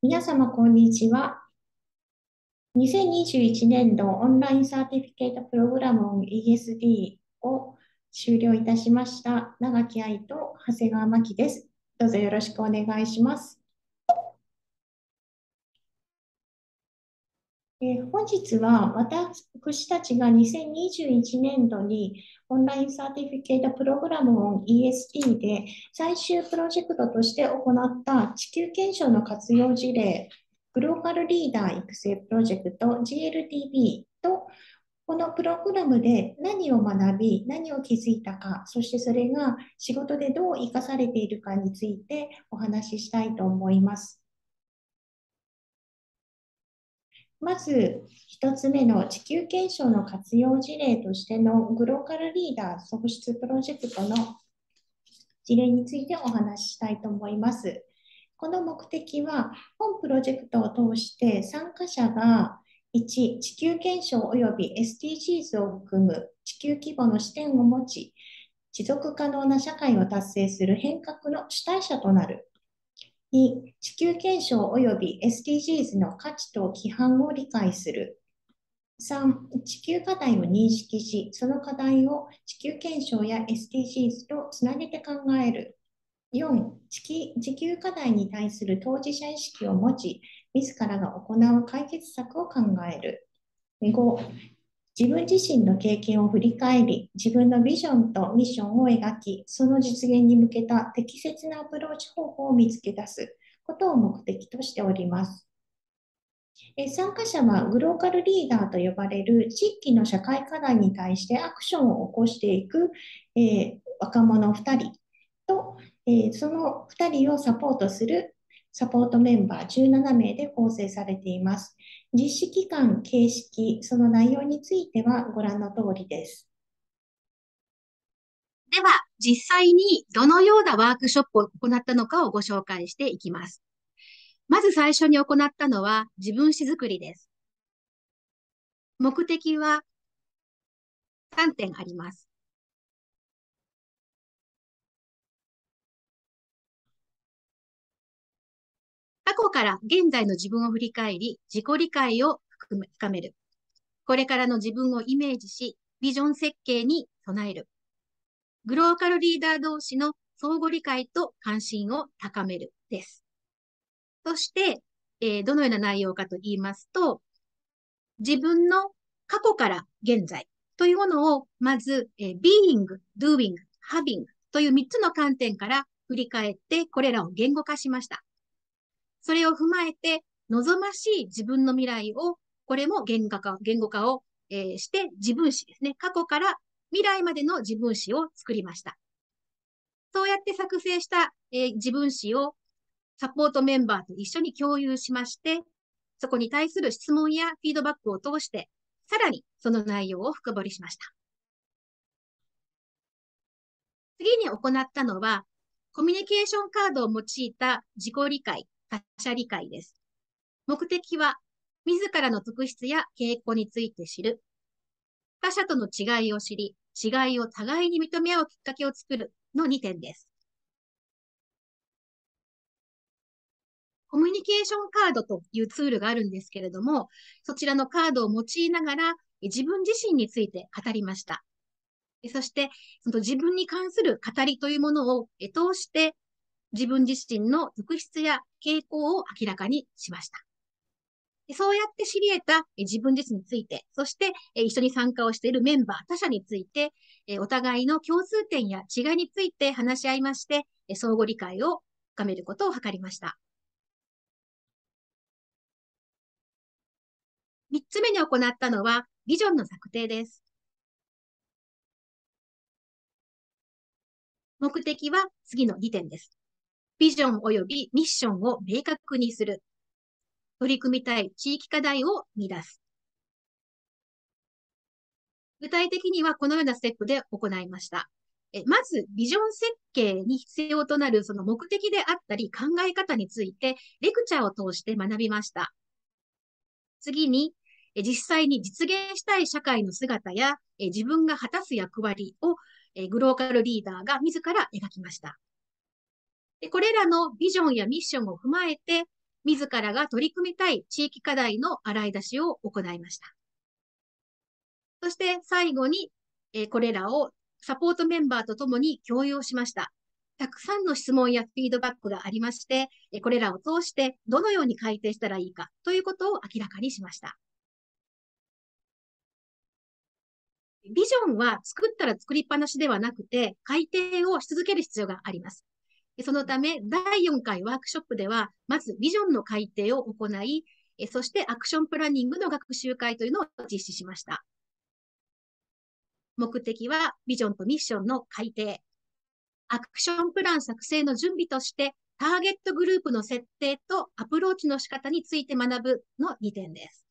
皆様、こんにちは。2021年度オンラインサーティフィケートプログラム ESD を終了いたしました長木愛と長谷川真希です。どうぞよろしくお願いします。え、本日は私たちが2021年度にオンラインサーティフィケートプログラムを EST で最終プロジェクトとして行った地球検証の活用事例、グローカルリーダー育成プロジェクト GLTB とこのプログラムで何を学び、何を気づいたか、そしてそれが仕事でどう生かされているかについてお話ししたいと思います。まず、1つ目の地球検証の活用事例としてのグローカルリーダー創出プロジェクトの事例についてお話ししたいと思います。この目的は、本プロジェクトを通して参加者が1、地球検証及び SDGs を含む地球規模の視点を持ち、持続可能な社会を達成する変革の主体者となる。2、地球検証及び SDGs の価値と規範を理解する。3、地球課題を認識し、その課題を地球検証や SDGs とつなげて考える。4、地球課題に対する当事者意識を持ち、自らが行う解決策を考える。5、自分自身の経験を振り返り、自分のビジョンとミッションを描き、その実現に向けた適切なアプローチ方法を見つけ出すことを目的としております。参加者はグローカルリーダーと呼ばれる地域の社会課題に対してアクションを起こしていく、えー、若者2人と、えー、その2人をサポートするサポートメンバー17名で構成されています。実施期間、形式、その内容についてはご覧の通りです。では、実際にどのようなワークショップを行ったのかをご紹介していきます。まず最初に行ったのは自分史作りです。目的は3点あります。過去から現在の自分を振り返り、自己理解を深める。これからの自分をイメージし、ビジョン設計に備える。グローカルリーダー同士の相互理解と関心を高めるです。そして、えー、どのような内容かと言いますと、自分の過去から現在というものを、まず、えー、being, doing, having という3つの観点から振り返って、これらを言語化しました。それを踏まえて、望ましい自分の未来を、これも言語化言語化を、えー、して、自分史ですね。過去から未来までの自分史を作りました。そうやって作成した、えー、自分史をサポートメンバーと一緒に共有しまして、そこに対する質問やフィードバックを通して、さらにその内容を深掘りしました。次に行ったのは、コミュニケーションカードを用いた自己理解、他者理解です。目的は、自らの特質や傾向について知る。他者との違いを知り、違いを互いに認め合うきっかけを作るの2点です。コミュニケーションカードというツールがあるんですけれども、そちらのカードを用いながら自分自身について語りました。そして、その自分に関する語りというものを通して自分自身の特質や傾向を明らかにしました。そうやって知り得た自分自身について、そして一緒に参加をしているメンバー、他者について、お互いの共通点や違いについて話し合いまして、相互理解を深めることを図りました。三つ目に行ったのは、ビジョンの策定です。目的は次の2点です。ビジョン及びミッションを明確にする。取り組みたい地域課題を見出す。具体的にはこのようなステップで行いました。えまず、ビジョン設計に必要となるその目的であったり考え方について、レクチャーを通して学びました。次に、実際に実現したい社会の姿や自分が果たす役割をグローカルリーダーが自ら描きました。でこれらのビジョンやミッションを踏まえて、自らが取り組みたい地域課題の洗い出しを行いました。そして最後に、えこれらをサポートメンバーとともに共有しました。たくさんの質問やフィードバックがありまして、これらを通してどのように改定したらいいかということを明らかにしました。ビジョンは作ったら作りっぱなしではなくて、改定をし続ける必要があります。そのため、第4回ワークショップでは、まずビジョンの改定を行い、そしてアクションプランニングの学習会というのを実施しました。目的はビジョンとミッションの改定。アクションプラン作成の準備として、ターゲットグループの設定とアプローチの仕方について学ぶの2点です。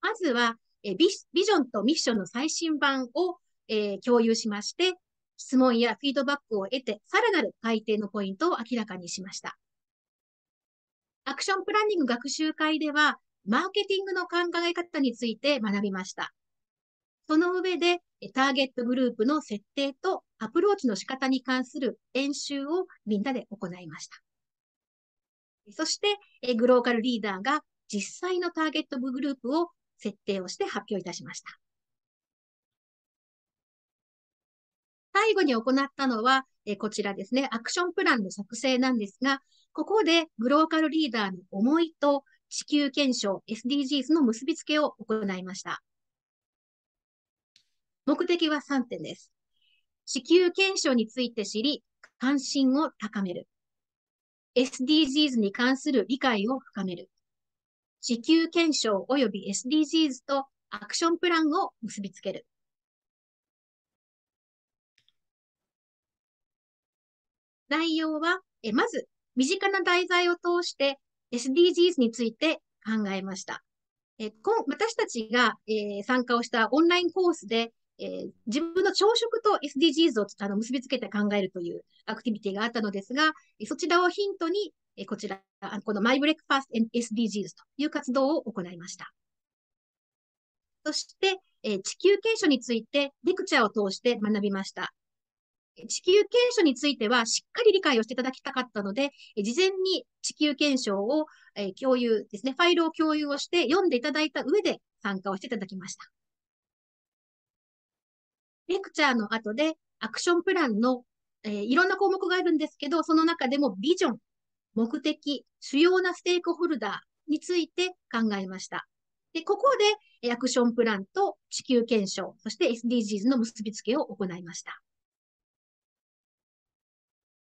まずは、ビビジョンとミッションの最新版を、えー、共有しまして、質問やフィードバックを得て、さらなる改定のポイントを明らかにしました。アクションプランニング学習会では、マーケティングの考え方について学びました。その上で、ターゲットグループの設定とアプローチの仕方に関する演習をみんなで行いました。そして、グローカルリーダーが実際のターゲットグループを設定をして発表いたしました。最後に行ったのは、えこちらですね、アクションプランの作成なんですが、ここでグローカルリーダーの思いと地球検証 SDGs の結びつけを行いました。目的は3点です。地球検証について知り、関心を高める。SDGs に関する理解を深める。地球検証及び SDGs とアクションプランを結びつける。内容は、えまず、身近な題材を通して SDGs について考えました。え私たちが、えー、参加をしたオンラインコースで、えー、自分の朝食と SDGs をあの結びつけて考えるというアクティビティがあったのですが、そちらをヒントに、えこちら、この My Breakfast SDGs という活動を行いました。そして、え地球継承についてレクチャーを通して学びました。地球検証についてはしっかり理解をしていただきたかったので、事前に地球検証を共有ですね、ファイルを共有をして読んでいただいた上で参加をしていただきました。レクチャーの後でアクションプランの、えー、いろんな項目があるんですけど、その中でもビジョン、目的、主要なステークホルダーについて考えました。で、ここでアクションプランと地球検証、そして SDGs の結びつけを行いました。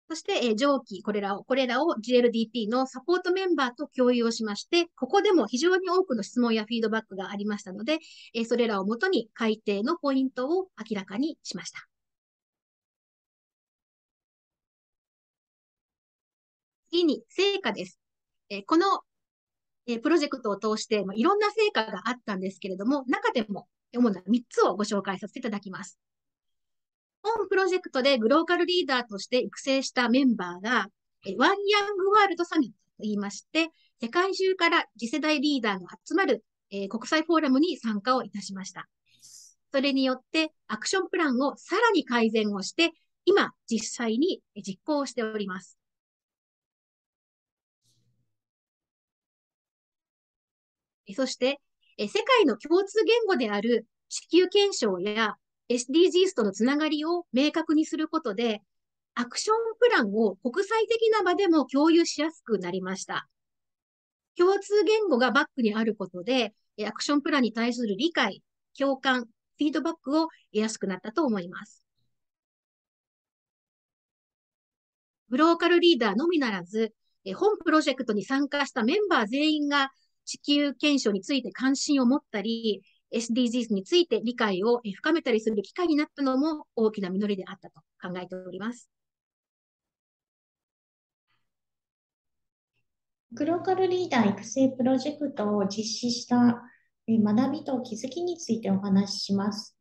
そして、えー、上記、これらを、これらを GLDP のサポートメンバーと共有をしまして、ここでも非常に多くの質問やフィードバックがありましたので、えー、それらをもとに改定のポイントを明らかにしました。次に、成果です。えー、この、えー、プロジェクトを通して、まあ、いろんな成果があったんですけれども、中でも主な3つをご紹介させていただきます。本プロジェクトでグローカルリーダーとして育成したメンバーが、ワンヤングワールドサミットと言いまして、世界中から次世代リーダーが集まる、えー、国際フォーラムに参加をいたしました。それによってアクションプランをさらに改善をして、今実際に実行しております。そして、世界の共通言語である地球検証や SDGs とのつながりを明確にすることで、アクションプランを国際的な場でも共有しやすくなりました。共通言語がバックにあることで、アクションプランに対する理解、共感、フィードバックを得やすくなったと思います。グローカルリーダーのみならず、本プロジェクトに参加したメンバー全員が地球検証について関心を持ったり、SDGs について理解を深めたりする機会になったのも大きな実りであったと考えております。グローカルリーダー育成プロジェクトを実施した学びと気づきについてお話しします。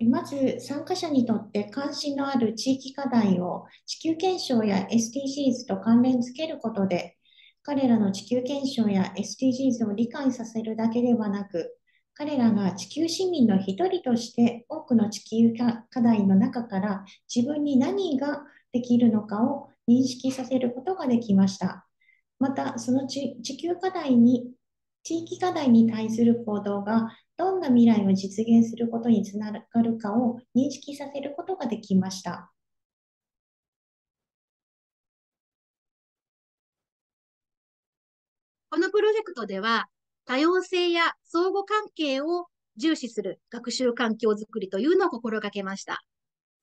まず、参加者にとって関心のある地域課題を地球検証や SDGs と関連づけることで、彼らの地球検証や SDGs を理解させるだけではなく、彼らが地球市民の一人として多くの地球課題の中から自分に何ができるのかを認識させることができました。また、その地球課題に、地域課題に対する行動がどんな未来を実現することにつながるかを認識させることができました。このプロジェクトでは、多様性や相互関係を重視する学習環境づくりというのを心がけました。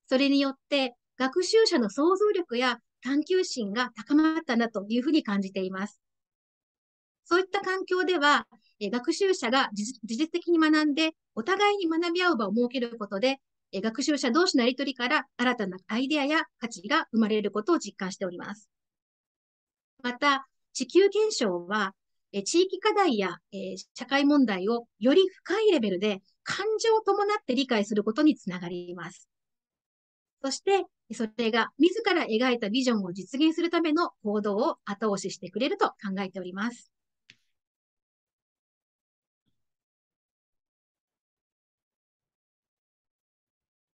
それによって、学習者の想像力や探求心が高まったなというふうに感じています。そういった環境では、学習者が自律的に学んで、お互いに学び合う場を設けることで、学習者同士のやりとりから新たなアイデアや価値が生まれることを実感しております。また、地球現象は、え地域課題や、え社会問題をより深いレベルで感情を伴って理解することにつながります。そして、それが自ら描いたビジョンを実現するための行動を後押ししてくれると考えております。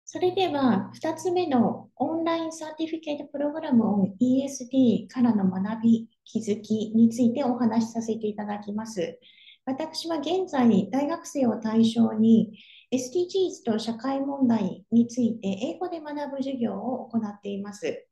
それでは、2つ目のオンラインサーティフィケートプログラムを ESD からの学び、気づきについてお話しさせていただきます。私は現在、大学生を対象に SDGs と社会問題について英語で学ぶ授業を行っています。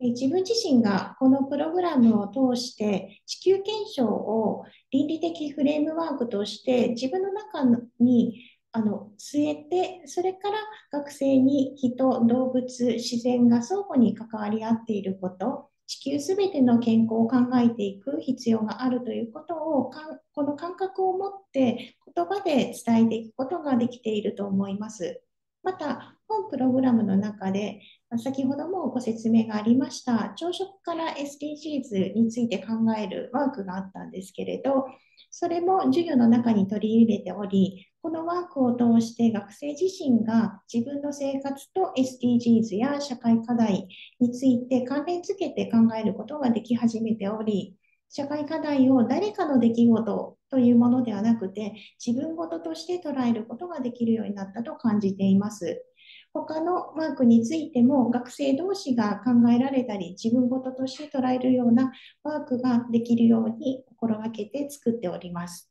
自分自身がこのプログラムを通して地球検証を倫理的フレームワークとして自分の中にあの据えて、それから学生に人、動物、自然が相互に関わり合っていること、地球すべての健康を考えていく必要があるということをこの感覚を持って言葉で伝えていくことができていると思います。また、本プログラムの中で先ほどもご説明がありました朝食から SDGs について考えるワークがあったんですけれどそれも授業の中に取り入れておりこのワークを通して学生自身が自分の生活と SDGs や社会課題について関連づけて考えることができ始めており社会課題を誰かの出来事というものではなくて自分ごととして捉えることができるようになったと感じています。他のワークについても学生同士が考えられたり自分ごととして捉えるようなワークができるように心がけて作っております。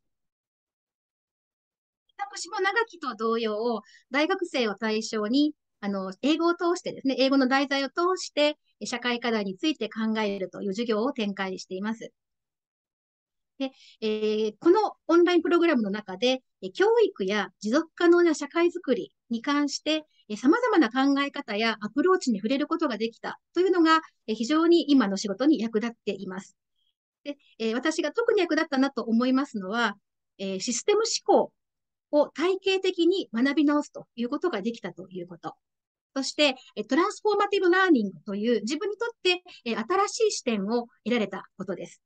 私も長きと同様、大学生を対象にあの、英語を通してですね、英語の題材を通して、社会課題について考えるという授業を展開しています。で、えー、このオンラインプログラムの中で、教育や持続可能な社会づくりに関して、様々な考え方やアプローチに触れることができたというのが、非常に今の仕事に役立っています。でえ私が特に役立ったなと思いますのは、えシステム思考を体系的に学び直すということができたということ。そして、トランスフォーマティブラーニングという自分にとって新しい視点を得られたことです。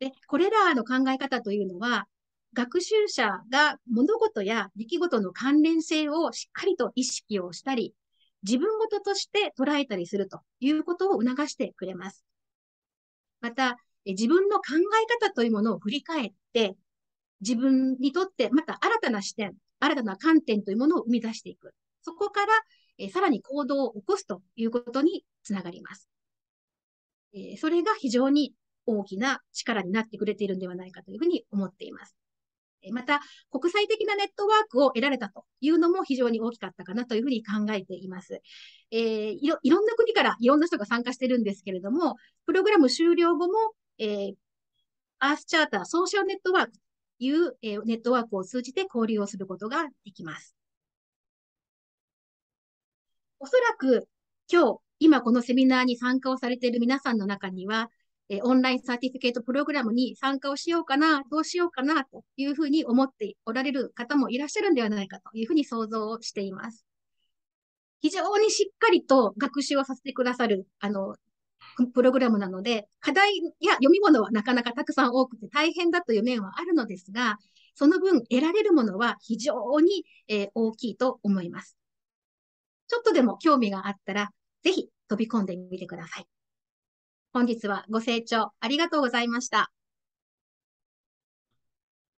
で、これらの考え方というのは、学習者が物事や出来事の関連性をしっかりと意識をしたり、自分事として捉えたりするということを促してくれます。また、自分の考え方というものを振り返って、自分にとってまた新たな視点、新たな観点というものを生み出していく。そこから、えさらに行動を起こすということにつながります。えそれが非常に大きな力になってくれているんではないかというふうに思っています。また、国際的なネットワークを得られたというのも非常に大きかったかなというふうに考えています。えー、いろいろんな国からいろんな人が参加してるんですけれども、プログラム終了後も、えー、アースチャーターソーシャルネットワークいう、え、ネットワークを通じて交流をすることができます。おそらく今日、今このセミナーに参加をされている皆さんの中には、えオンラインサーティフィケートプログラムに参加をしようかな、どうしようかな、というふうに思っておられる方もいらっしゃるんではないかというふうに想像をしています。非常にしっかりと学習をさせてくださる、あの、プログラムなので、課題や読み物はなかなかたくさん多くて大変だという面はあるのですが、その分得られるものは非常に、えー、大きいと思います。ちょっとでも興味があったら、ぜひ飛び込んでみてください。本日はご清聴ありがとうございました。